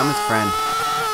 I'm his friend.